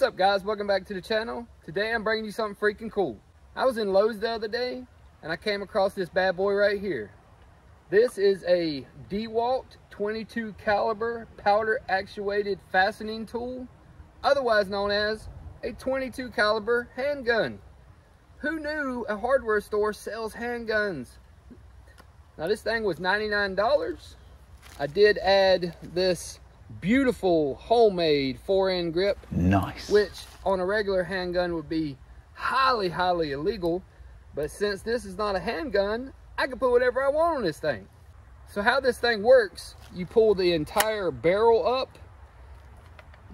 What's up guys, welcome back to the channel. Today I'm bringing you something freaking cool. I was in Lowe's the other day and I came across this bad boy right here. This is a DeWalt 22 caliber powder actuated fastening tool, otherwise known as a 22 caliber handgun. Who knew a hardware store sells handguns? Now this thing was $99. I did add this beautiful homemade forend grip. Nice. Which on a regular handgun would be highly, highly illegal. But since this is not a handgun, I can put whatever I want on this thing. So how this thing works, you pull the entire barrel up,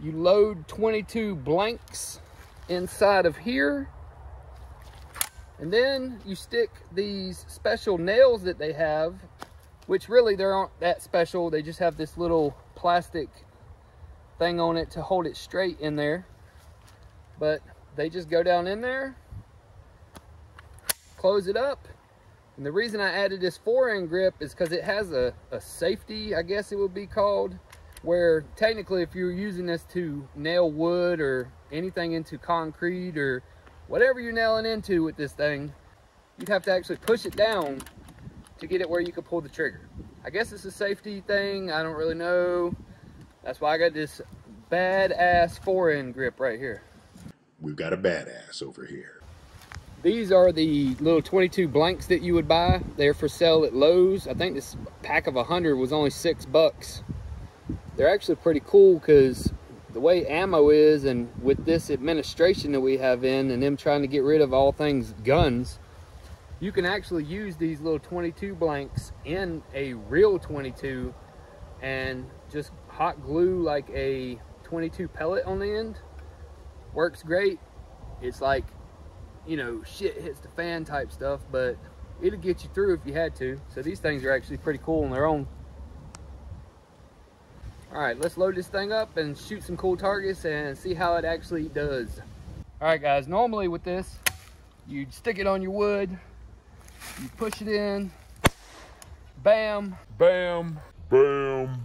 you load 22 blanks inside of here, and then you stick these special nails that they have, which really they aren't that special. They just have this little plastic thing on it to hold it straight in there. But they just go down in there, close it up. And the reason I added this forend grip is because it has a, a safety, I guess it would be called, where technically if you're using this to nail wood or anything into concrete or whatever you're nailing into with this thing, you'd have to actually push it down to get it where you could pull the trigger. I guess it's a safety thing. I don't really know. That's why I got this badass forend grip right here. We've got a badass over here. These are the little 22 blanks that you would buy. They're for sale at Lowe's. I think this pack of 100 was only six bucks. They're actually pretty cool because the way ammo is and with this administration that we have in and them trying to get rid of all things guns, you can actually use these little 22 blanks in a real 22 and just hot glue like a 22 pellet on the end. Works great. It's like you know, shit hits the fan type stuff, but it'll get you through if you had to. So these things are actually pretty cool on their own. All right, let's load this thing up and shoot some cool targets and see how it actually does. All right, guys, normally with this, you stick it on your wood, you push it in, bam, bam, bam.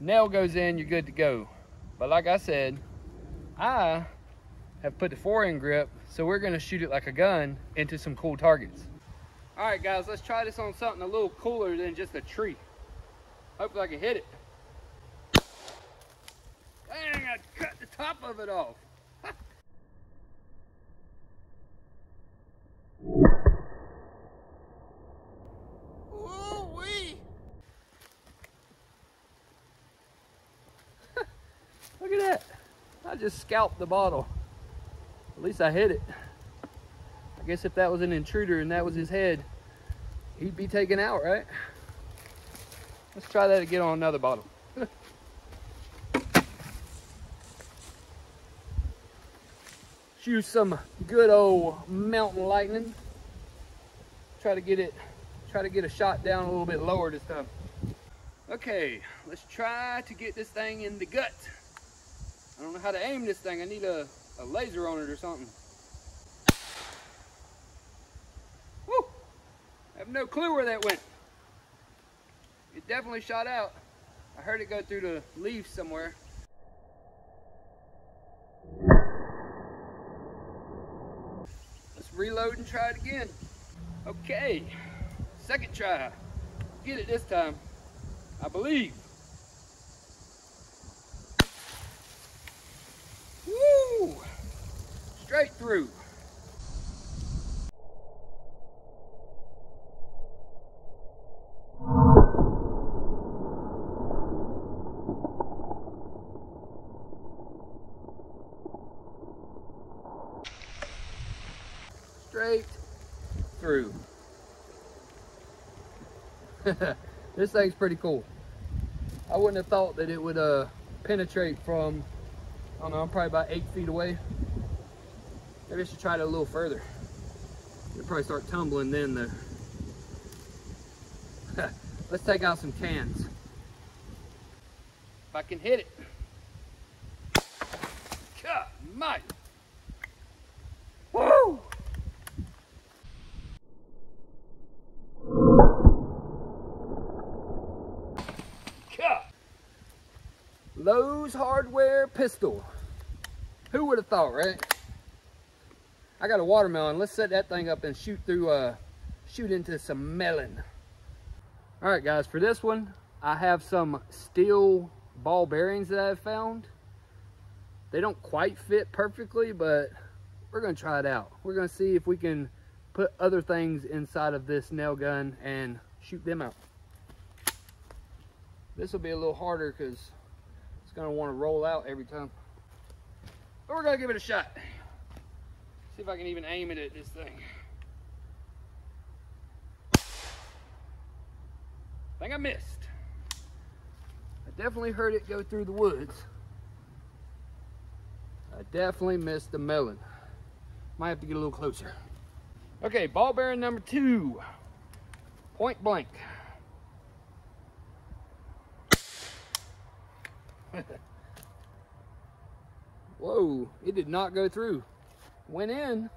Nail goes in, you're good to go. But like I said, I have put the forend grip so we're gonna shoot it like a gun into some cool targets. All right, guys, let's try this on something a little cooler than just a tree. Hopefully I can hit it. Dang, I cut the top of it off. Look at that. I just scalped the bottle. At least I hit it. I guess if that was an intruder and that was his head, he'd be taken out, right? Let's try that again on another bottle. Shoot some good old mountain lightning. Try to get it, try to get a shot down a little bit lower this time. Okay, let's try to get this thing in the gut. I don't know how to aim this thing. I need a a laser on it or something. Woo! I have no clue where that went. It definitely shot out. I heard it go through the leaves somewhere. Let's reload and try it again. Okay, second try. Get it this time, I believe. Straight through. Straight through. this thing's pretty cool. I wouldn't have thought that it would uh, penetrate from, I don't know, I'm probably about eight feet away. Maybe I should try it a little further. It'll probably start tumbling then though. Let's take out some cans. If I can hit it. God, might. Woo! God. Lowe's Hardware Pistol. Who would have thought, right? I got a watermelon. Let's set that thing up and shoot through, uh, shoot into some melon. All right, guys, for this one, I have some steel ball bearings that I've found. They don't quite fit perfectly, but we're gonna try it out. We're gonna see if we can put other things inside of this nail gun and shoot them out. This will be a little harder because it's gonna wanna roll out every time. But we're gonna give it a shot. See if I can even aim it at this thing. I think I missed. I definitely heard it go through the woods. I definitely missed the melon. Might have to get a little closer. Okay, ball bearing number two. Point blank. Whoa, it did not go through. Went in,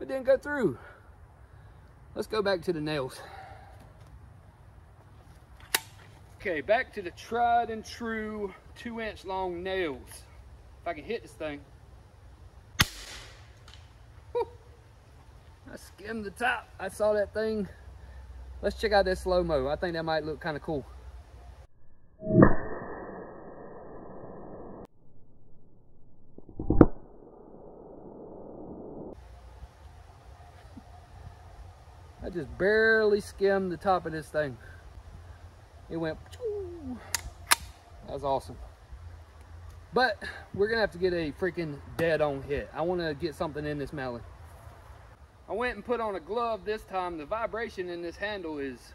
but didn't go through. Let's go back to the nails. Okay, back to the tried and true two inch long nails. If I can hit this thing. Whew. I skimmed the top. I saw that thing. Let's check out this slow-mo. I think that might look kind of cool. Just barely skimmed the top of this thing. It went, that was awesome. But we're gonna have to get a freaking dead on hit. I wanna get something in this melon. I went and put on a glove this time. The vibration in this handle is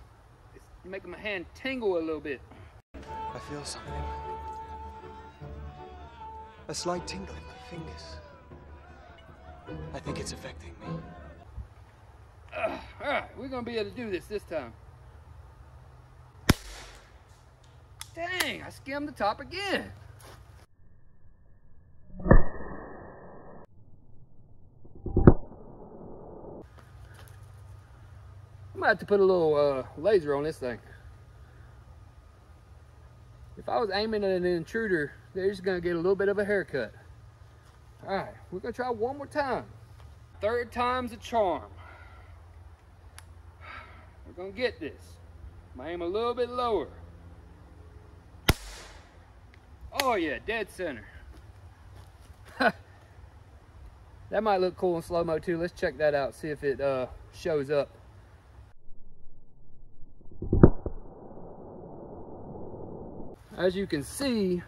it's making my hand tingle a little bit. I feel something. A slight tingle in my fingers. I think it's affecting me. All right, we're gonna be able to do this this time. Dang, I skimmed the top again. I might have to put a little uh, laser on this thing. If I was aiming at an intruder, they're just gonna get a little bit of a haircut. All right, we're gonna try one more time. Third time's a charm. We're gonna get this. I'm aim a little bit lower. Oh yeah, dead center. that might look cool in slow-mo too. Let's check that out, see if it uh, shows up. As you can see,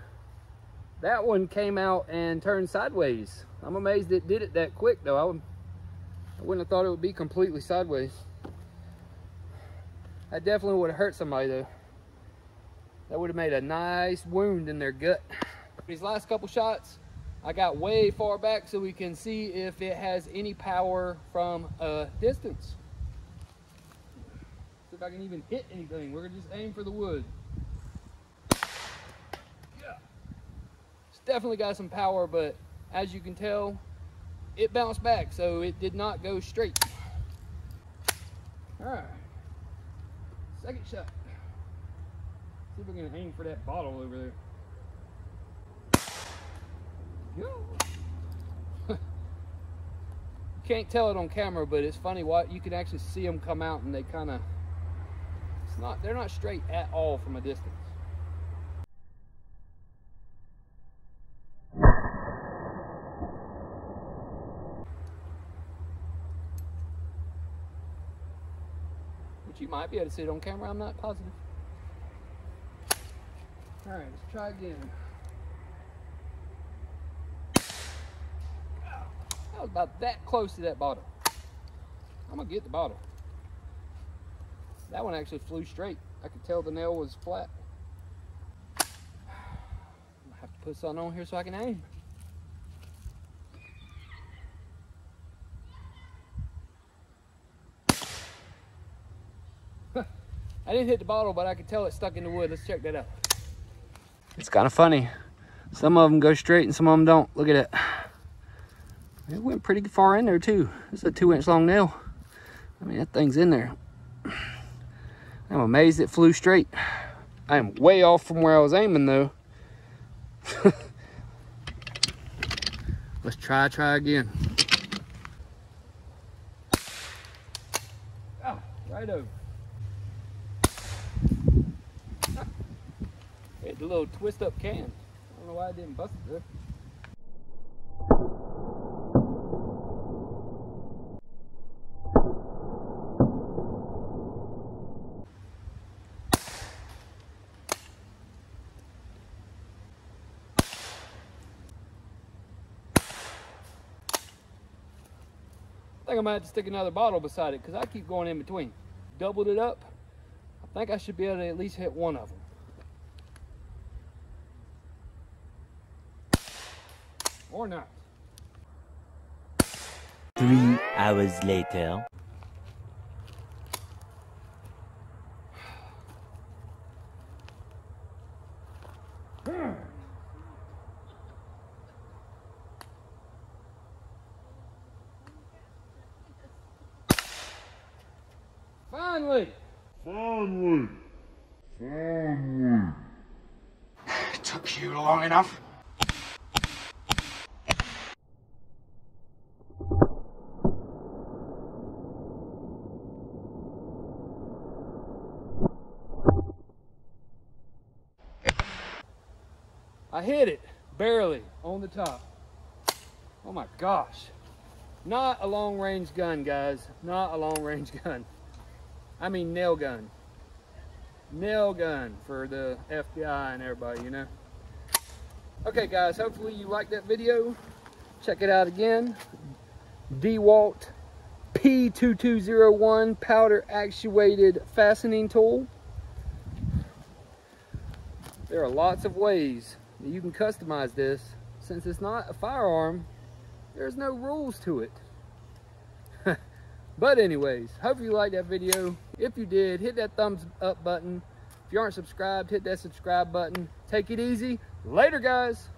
that one came out and turned sideways. I'm amazed it did it that quick though. I, would, I wouldn't have thought it would be completely sideways. That definitely would have hurt somebody though. That would have made a nice wound in their gut. These last couple shots, I got way far back so we can see if it has any power from a distance. See if I can even hit anything. We're gonna just aim for the wood. Yeah. It's definitely got some power, but as you can tell, it bounced back, so it did not go straight. All right. Second shot. See if we can aim for that bottle over there. Go. Can't tell it on camera, but it's funny what you can actually see them come out and they kind of it's not they're not straight at all from a distance. Might be able to see it on camera, I'm not positive. All right, let's try again. That was about that close to that bottle. I'm gonna get the bottle. That one actually flew straight. I could tell the nail was flat. Gonna have to put something on here so I can aim. I didn't hit the bottle, but I could tell it stuck in the wood. Let's check that out. It's kind of funny. Some of them go straight and some of them don't. Look at it. It went pretty far in there too. It's a two inch long nail. I mean, that thing's in there. I'm amazed it flew straight. I am way off from where I was aiming though. Let's try, try again. Ah, right over. Hit the little twist up can. I don't know why I didn't bust it there. I think I might have to stick another bottle beside it because I keep going in between. Doubled it up. I think I should be able to at least hit one of them. Or not. Three hours later. Finally! Finally! Finally! It took you long enough. Hit it, barely, on the top. Oh my gosh. Not a long range gun, guys. Not a long range gun. I mean nail gun. Nail gun for the FBI and everybody, you know. Okay guys, hopefully you liked that video. Check it out again. DeWalt P2201 powder actuated fastening tool. There are lots of ways that you can customize this. Since it's not a firearm, there's no rules to it. but anyways, hope you liked that video. If you did, hit that thumbs up button. If you aren't subscribed, hit that subscribe button. Take it easy. Later, guys.